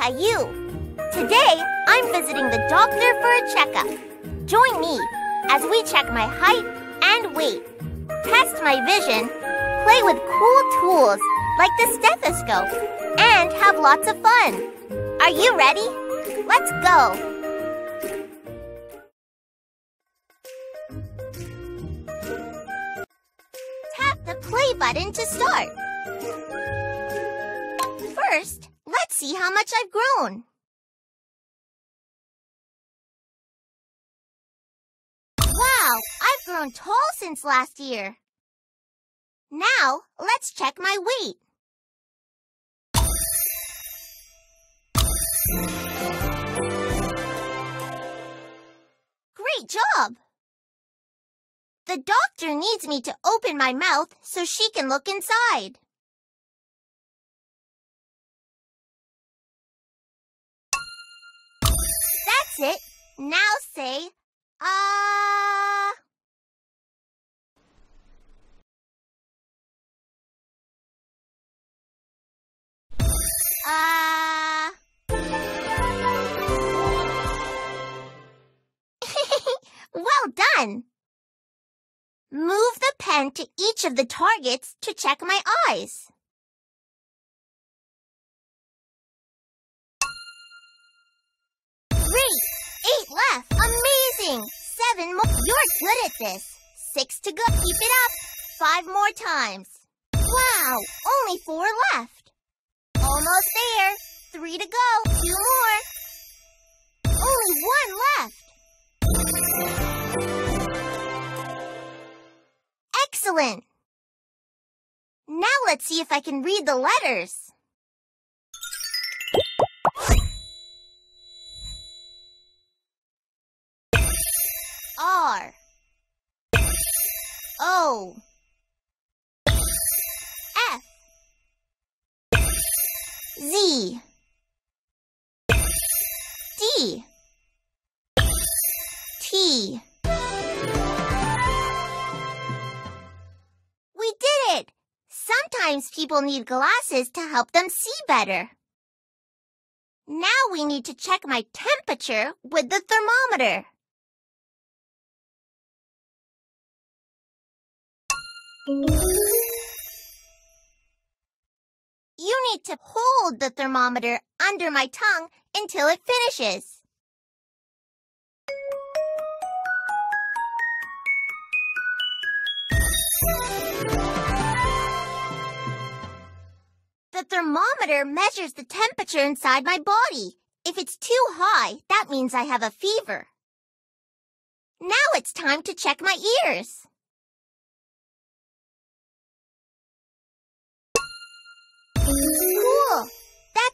Caillou. Today, I'm visiting the doctor for a checkup. Join me as we check my height and weight, test my vision, play with cool tools like the stethoscope, and have lots of fun. Are you ready? Let's go! Tap the play button to start. First, see how much I've grown. Wow, I've grown tall since last year. Now, let's check my weight. Great job! The doctor needs me to open my mouth so she can look inside. Now say, ah. Ah. well done. Move the pen to each of the targets to check my eyes. Seven more. You're good at this. Six to go. Keep it up. Five more times. Wow! Only four left. Almost there. Three to go. Two more. Only one left. Excellent! Now let's see if I can read the letters. O F Z D T We did it! Sometimes people need glasses to help them see better. Now we need to check my temperature with the thermometer. You need to hold the thermometer under my tongue until it finishes. The thermometer measures the temperature inside my body. If it's too high, that means I have a fever. Now it's time to check my ears.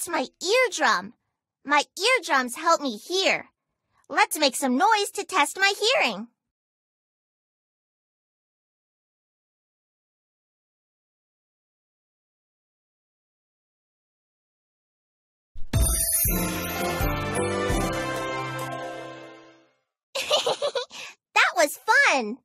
That's my eardrum. My eardrums help me hear. Let's make some noise to test my hearing. that was fun!